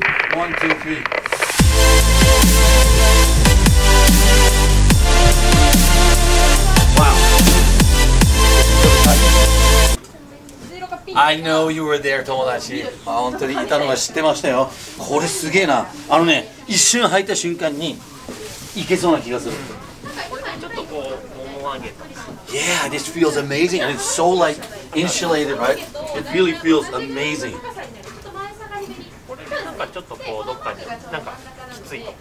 One, two, three. Wow. I know you were there 友達あ本当にいたのは知ってましたよこれすげえなあのね一瞬履いた瞬間にいけそうな気がするちょっとこうもも上げとか Yeah, this feels amazing and it's so like insulated, right? It really feels amazing. かちょっとこうどっかになんかきついとか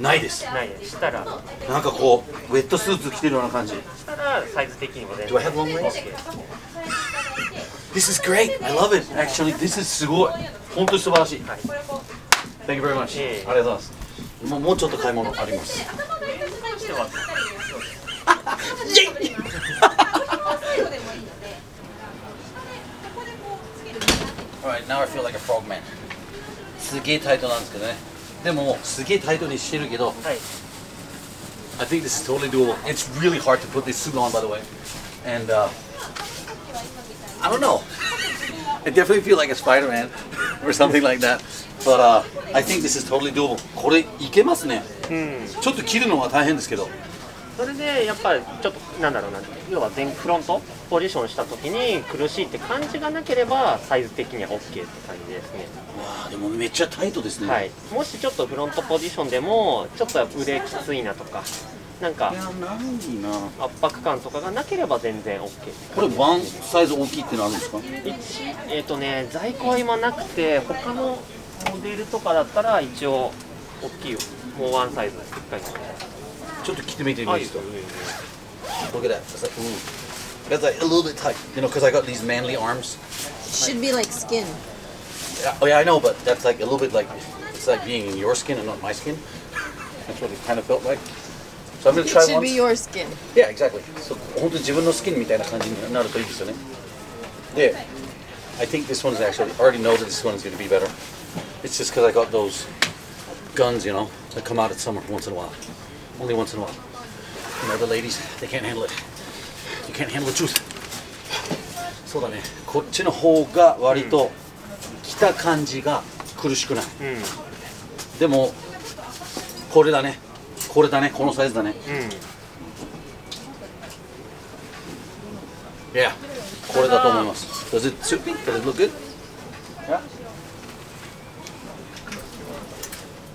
ないです。ないしたらなんかこうウェットスーツ着てるような感じ。したらサイズ的にも全 Do I have long legs? This is great. I love it. Actually, this is すごい。本当に素晴らしい。Thank you very much. ありがとうございます。もうもうちょっと買い物あります。して は Alright, now I feel like a frogman. すげえタイトなんですけどね。でもすげえタイトにしてるけど、はい I think this is totally doable. It's really hard to put this suit on, by the way. And uh, I don't know. I definitely feel like a Spider-Man or something like that. But uh, I think this is totally doable. これいけますね。うんちょっと切るのは大変ですけど。それでやっぱりちょっとなんだろうな要は前フロントポジションした時に苦しいって感じがなければサイズ的には OK って感じですね、わあでもめっちゃタイトですね。はい、もしちょっとフロントポジションでもちょっと腕きついなとかなんか。圧迫感とかがなければ全然 OK これワンサイズ大きいってのあるんですか？一えっ、とね在庫は今なくて他のモデルとかだったら一応大きいよもうワンサイズしっかり ちょっと着てみてもいいですか上に Look at that. It's like, ooh. That's like a little bit tight, you know, because I got these manly arms. Should be like skin. Yeah, oh yeah, I know, but that's like a little bit like it's like being in your skin and not my skin. That's what it kind of felt like. So I'm gonna It try should once. be your skin. Yeah, exactly. So 本当に自分のスキンみたいな感じになるといいですよね。で、I think this one's actually I already know that this one's gonna be better. It's just because I got those guns, you know, that come out at summer once in a while. Only once in a while. You know, the ladies, they can't handle it. You can't handle the truth. そうだね。こっちの方が割と着た感じが苦しくない。うんでもこれだね。これだね。このサイズだね。うんいや、これだと思います。Does it suit me? Does it look good? Yeah.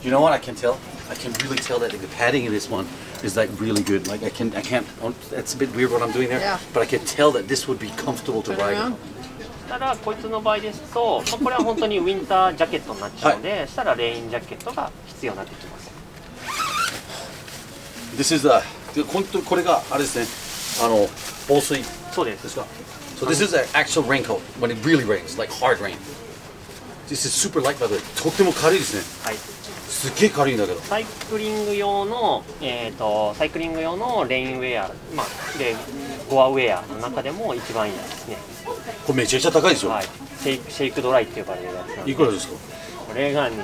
You know what I can tell? I can really tell that the padding in this one is like really good. Like I can, I can't. That's a bit weird what I'm doing there, Yeah. but I can tell that this would be comfortable to Turn ride. around. ただこいつの場合ですと、まあ、これは本当にウィンタージャケットになっちゃうので、したらレインジャケットが必要になってきます This is a 本当これがあれですね。あの防水そうですですか。So this is an actual raincoat when it really rains, like hard rain. This is super light by the way. とっても軽いですね。はい すっげえ軽いんだけど。サイクリング用の、えー、とサイクリング用のレインウェア、まあ、でゴアウェアの中でも一番いいですね、これめちゃくちゃ高いですよ。はい、シェイクシェイクドライって呼ばれるやつなんでいくらですか？これがね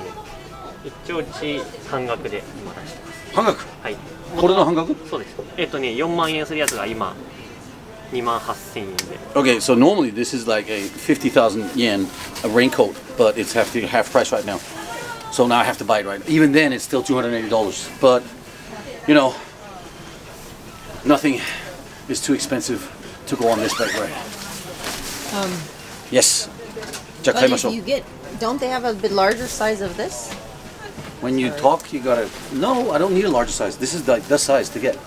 一応値半額で今出してます半額？はいこれの半額？そうですえっ、とね4万円するやつが今2万8000円で Okay, so normally this is like a 50,000 yen a raincoat, but it's half half price right now. So now I have to buy it right. Even then, it's still $280. But, you know, nothing is too expensive to go on this bike ride. Um, Yes. じゃあ but 買いま if しょう you get, don't they have a bit larger size of this? When you talk, you gotta. No, I don't need a larger size. This is the, the size to get.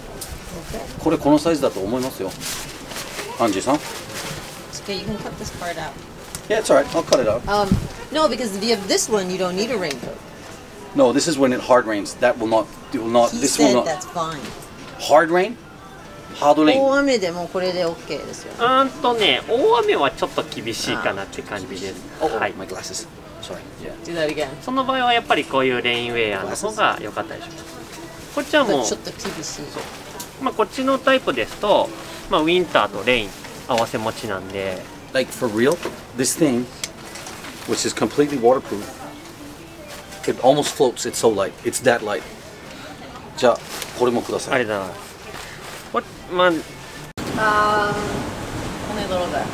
これこのサイズだと思いますよ。アンジーさん It's okay, you can cut this part out. Yeah, it's alright. I'll cut it out. Um, no, because if you have this one, you don't need a raincoat. No, this is when it hard rains. That will not. It will not. He This will said not. that's fine. Hard rain? Hard rain. 大雨でもこれで OK ですよ。うーんとね大雨はちょっと厳しいかなって感じです、Oh, oh, はい my glasses. Sorry. Yeah. Do that again. その場合はやっぱりこういうレインウェアの方が良かったりしますこっちはもうちょっと厳しい。まあ、こっちのタイプですと、まあ、ウィンターとレイン合わせ持ちなんで Like for real, this thing, which is completely waterproof, it almost floats. It's so light. It's that light. じゃあこれもください。あれだなこまあ Um, only a little bit.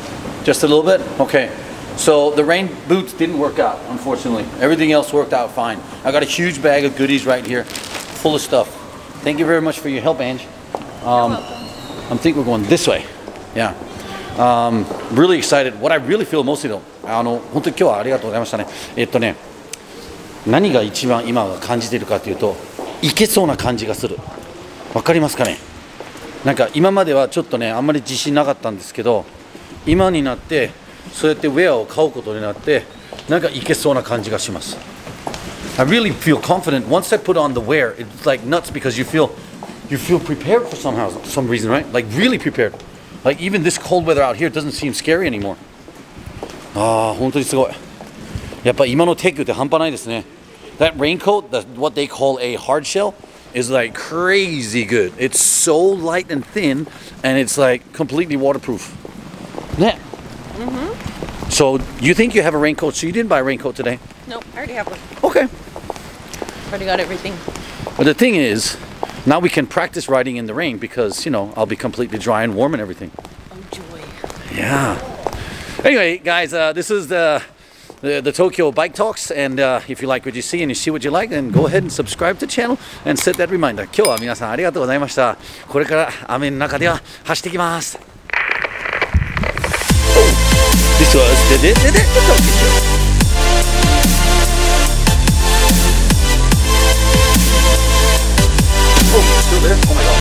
Just a little bit? Okay. So the rain boots didn't work out, unfortunately. Everything else worked out fine. I got a huge bag of goodies right here, full of stuff. Thank you very much for your help, Ange. Um, I'm thinking we're going this way. Yeah. Um, really excited. What I really feel mostly though, あの本当に今日はありがとうございましたね。えっとね、何が一番今感じているかというと、いけそうな感じがする。わかりますかね。なんか今まではちょっとねあんまり自信なかったんですけど、今になってそうやってウェアを買うことになってなんかいけそうな感じがします I really feel confident once I put on the wear it's like nuts because you feel you feel prepared for somehow some reason right like really prepared like even this cold weather out here doesn't seem scary anymore ああ本当にすごいやっぱ今のテックって半端ないですね That raincoat, the, what they call a hard shell, is like crazy good. It's so light and thin, and it's like completely waterproof. Yeah. So you think you have a raincoat? So you didn't buy a raincoat today? Nope, I already have one. Okay. Already got everything. But the thing is, now we can practice riding in the rain because you know I'll be completely dry and warm and everything. Oh joy. Yeah. Anyway, guys, uh, this is the, the the Tokyo Bike Talks, and uh, if you like what you see and you see what you like, then go ahead and subscribe to the channel and set that reminder. 今日は皆さんありがとうございました。これから雨の中では走ってきます。This was the, the, the, the Tokyo Show.